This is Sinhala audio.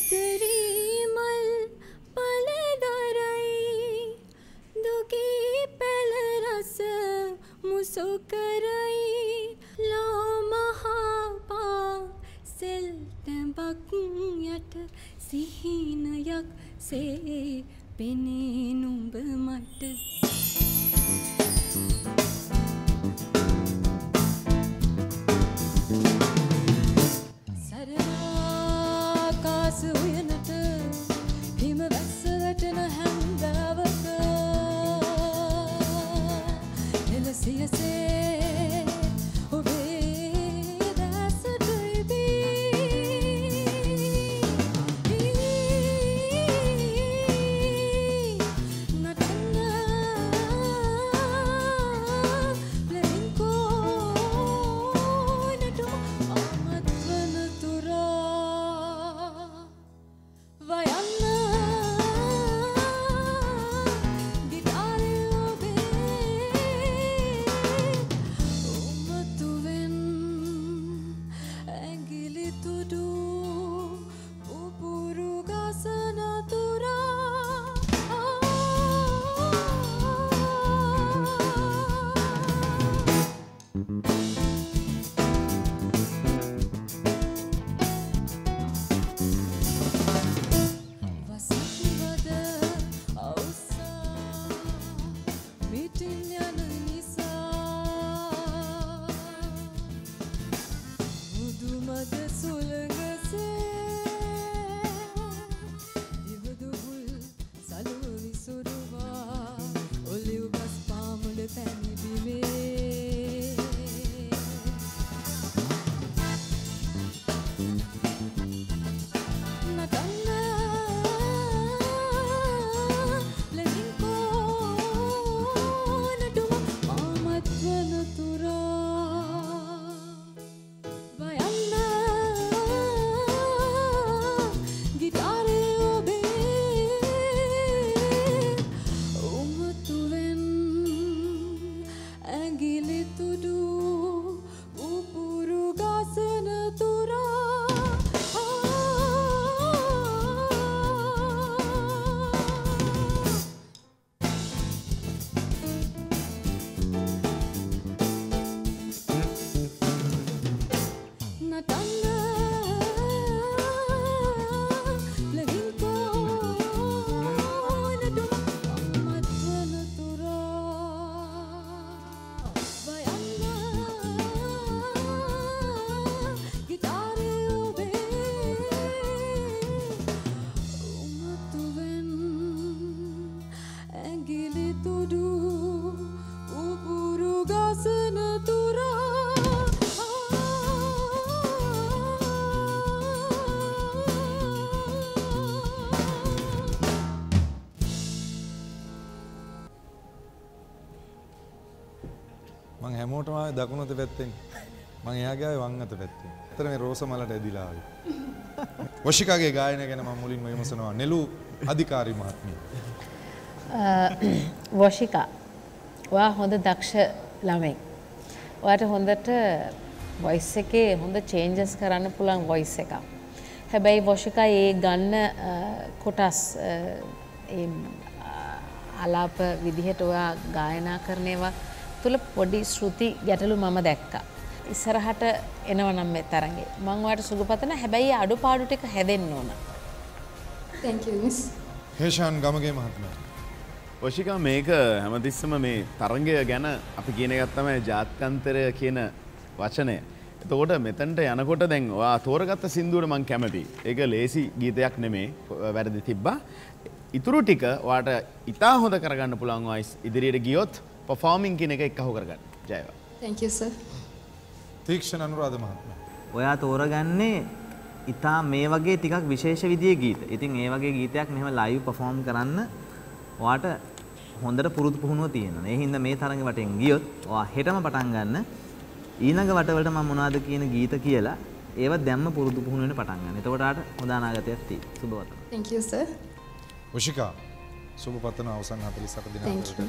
කතරී මල් පලදරයි දුකී පැල රස මුසු කරයි ලෝමහාපා සෙල්ටැඹක් යට සිහිනයක් සේ පෙනේ නුඹ මට මං හැමෝටම ආවේ දකුණු අත පැත්තෙන්. මං එයාගේ ආවේ වම් අත පැත්තෙන්. අතර මේ රෝස මලට ඇදිලා ආවේ. වශිකාගේ ගායනය ගැන මම මුලින්ම විමසනවා. නෙළු අධිකාරී මහත්මිය. වෝෂිකා ඔයා හොඳ දක්ෂ ළමෙක්. ඔයාට හොඳට වොයිස් එකේ හොඳ චේන්ජස් කරන්න පුළුවන් වොයිස් එකක්. හැබැයි වෝෂිකා ඒ ගන්න කොටස් අලාප විදිහට ඔයා ගායනා කරන ඒවා තුළ පොඩි ශ්‍රුති ගැටලු මම දැක්කා. ඉස්සරහට එනවනම් මේ තරගේ. මං ඔයාට සුබ පතන හැබැයි අඩුපාඩු ටික හැදෙන්න ඕන. Thank you miss Heshan Gamage මහත්මයා. වශිකා මේක හැමතිස්සම මේ තරගය ගැන අපි කියන එකත් තමයි ජාත්‍යන්තරය කියන වචනය. එතකොට මෙතන්ට යනකොට දැන් වා තෝරගත්ත සින්දුවට මං කැමති. ඒක ලේසි ගීතයක් නෙමේ වැරදි තිබ්බා. ඉතුරු ටික වාට ඉතා හොඳ කරගන්න පුළන් වයිස් ඉදිරියට ගියොත් පොෆෝමිං කියන එක එක්කහු කරගන්න ජයවා. Thank you sir තීක්ෂණ අනුරාධ මහත්මයා. ඔයා තෝරගන්නේ ඉතා මේ වගේ ටිකක් විශේෂ විදිය ගීත. ඉතින් ඒ වගේ ගීතයක් මෙහෙම ලයිව් පර්ෆෝම් කරන්න ඔයාට හොඳට පුරුදු පුහුණුව තියෙනවා. ඒ හින්දා මේ තරඟ වටෙන් ගියොත් ඔයා හෙටම පටන් ගන්න ඊළඟ වටවලට මම මොනවද කියන ගීත කියලා ඒව දැම්ම පුරුදු පුහුණු වෙන්න පටන් ගන්න. එතකොට ආට හොඳ අනාගතයක් තියෙයි. සුබවතන. Thank you sir වශිකා සුබ පතන අවසන් 48 දිනකට. Thank you.